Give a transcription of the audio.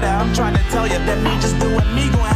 better. I'm trying to tell you that me just doing me gon'